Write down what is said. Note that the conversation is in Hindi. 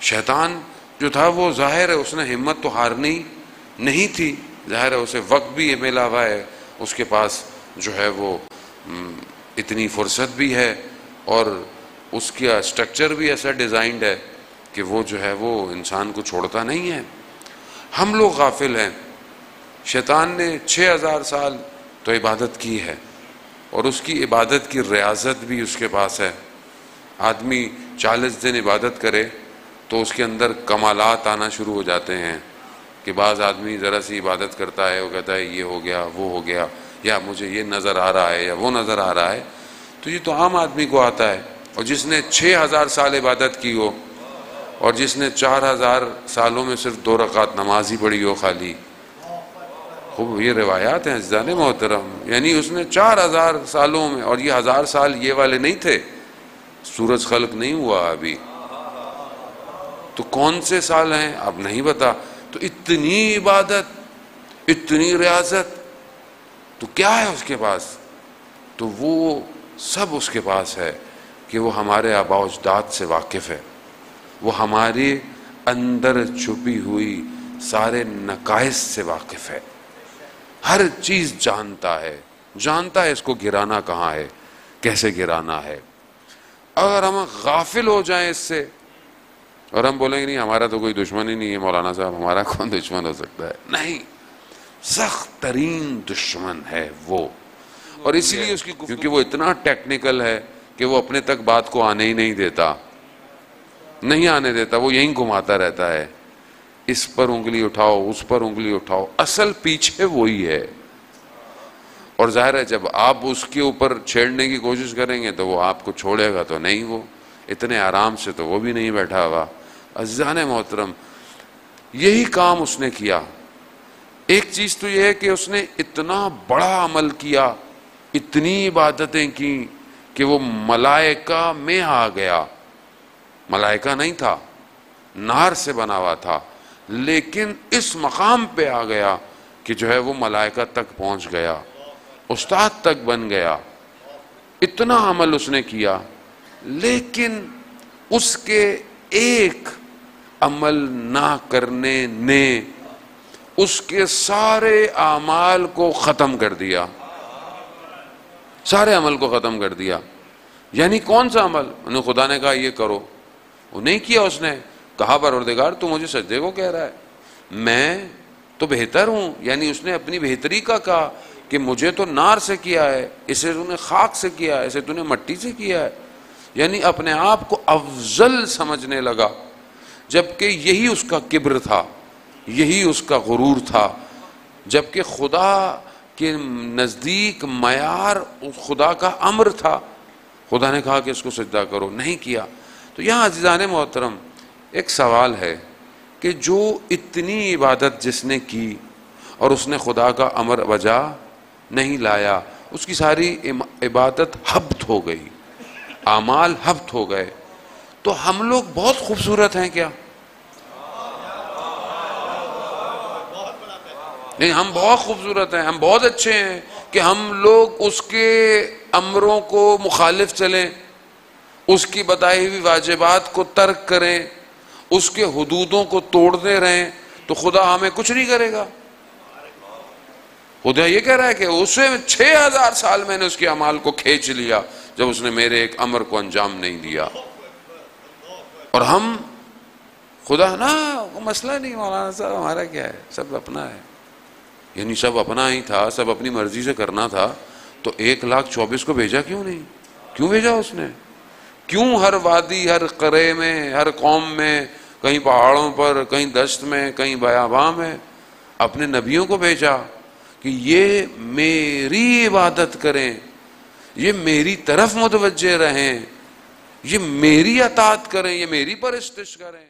शैतान जो था, वो ज़ाहिर है उसने हिम्मत तो हारनी नहीं थी। ज़ाहिर है उसे वक्त भी मिला हुआ है, उसके पास जो है वो इतनी फुर्सत भी है और उसका स्ट्रक्चर भी ऐसा डिज़ाइंड है कि वो जो है वो इंसान को छोड़ता नहीं है। हम लोग गाफिल हैं। शैतान ने छः हज़ार साल तो इबादत की है और उसकी इबादत की रियाजत भी उसके पास है। आदमी चालीस दिन इबादत करे तो उसके अंदर कमालात आना शुरू हो जाते हैं कि बाज़ आदमी ज़रा सी इबादत करता है, वो कहता है, ये हो गया, वो हो गया, या मुझे ये नज़र आ रहा है, या वो नज़र आ रहा है। तो ये तो आम आदमी को आता है। और जिसने छः हज़ार साल इबादत की हो, और जिसने चार हज़ार सालों में सिर्फ़ दो रकात नमाज़ ही पढ़ी हो खाली, खूब ये रिवायात हैं जान मोहतरम। यानी उसने चार हज़ार सालों में, और ये हज़ार साल ये वाले नहीं थे, सूरज खलक नहीं हुआ अभी। तो कौन से साल हैं? अब नहीं बता। तो इतनी इबादत, इतनी रियाजत तो क्या है उसके पास? तो वो सब उसके पास है कि वो हमारे आबा अजदाद से वाकिफ़ है। वो हमारे अंदर छुपी हुई सारे नकाइस से वाकिफ़ है। हर चीज़ जानता है। जानता है इसको गिराना कहाँ है, कैसे गिराना है। अगर हम गाफिल हो जाएँ इससे और हम बोलेंगे, नहीं, हमारा तो कोई दुश्मन ही नहीं है, मौलाना साहब, हमारा कौन दुश्मन हो सकता है? नहीं, सख्त तरीन दुश्मन है वो। और इसीलिए उसकी क्योंकि वो इतना टेक्निकल है कि वो अपने तक बात को आने ही नहीं देता। नहीं आने देता, वो यहीं घुमाता रहता है। इस पर उंगली उठाओ, उस पर उंगली उठाओ। असल पीछे वही है। और ज़ाहिर है, जब आप उसके ऊपर छेड़ने की कोशिश करेंगे तो वो आपको छोड़ेगा तो नहीं वो। इतने आराम से तो वो भी नहीं बैठा हुआ। अजान मोहतरम, यही काम उसने किया। एक चीज़ तो यह है कि उसने इतना बड़ा अमल किया, इतनी इबादतें की कि वो मलाइका में आ गया। मलाइका नहीं था, नार से बना हुआ था, लेकिन इस मकाम पे आ गया कि जो है वो मलाइका तक पहुँच गया, उस्ताद तक बन गया। इतना अमल उसने किया, लेकिन उसके एक अमल ना करने ने उसके सारे अमाल को ख़त्म कर दिया। सारे अमल को ख़त्म कर दिया। यानी कौन सा अमल? उन्हें खुदा ने कहा, ये करो। वो नहीं किया उसने। कहा, परवरदिगार, तू मुझे सज्जे को कह रहा है। मैं तो बेहतर हूँ। यानी उसने अपनी बेहतरी का कहा कि मुझे तो नार से किया है, इसे तूने खाक से किया है, इसे तूने मट्टी से किया है। यानी अपने आप को अफजल समझने लगा। जबकि यही उसका किब्र था, यही उसका गुरूर था। जबकि खुदा के नज़दीक मैार खुदा का अम्र था। खुदा ने कहा कि इसको सजदा करो। नहीं किया। तो यहाँ अजीज़ान मोहतरम, एक सवाल है कि जो इतनी इबादत जिसने की और उसने खुदा का अमर वजह नहीं लाया, उसकी सारी इबादत हब्त हो गई, आमाल हफ्त हो गए। तो हम लोग बहुत खूबसूरत हैं क्या? नहीं, हम बहुत खूबसूरत हैं, हम बहुत अच्छे हैं कि हम लोग उसके अमरों को मुखालिफ चलें, उसकी बताई हुई वाजिबात को तर्क करें, उसके हदूदों को तोड़ते रहें तो खुदा हमें कुछ नहीं करेगा। खुदा ये कह रहा है कि उसे छह हज़ार साल मैंने उसके अमाल को खींच लिया, जब उसने मेरे एक अमर को अंजाम नहीं दिया। और हम, खुदा, ना, वो मसला नहीं, मौलाना साहब, हमारा क्या है? सब अपना है। यानी सब अपना ही था, सब अपनी मर्ज़ी से करना था तो एक लाख चौबीस को भेजा क्यों नहीं? क्यों भेजा उसने? क्यों हर वादी, हर करे में, हर कौम में, कहीं पहाड़ों पर, कहीं दस्त में, कहीं बयाबा में, अपने नबियों को भेजा कि ये मेरी इबादत करें, ये मेरी तरफ़ मुतवजे रहें ये मेरी अतात करें ये मेरी परस्तिश करें।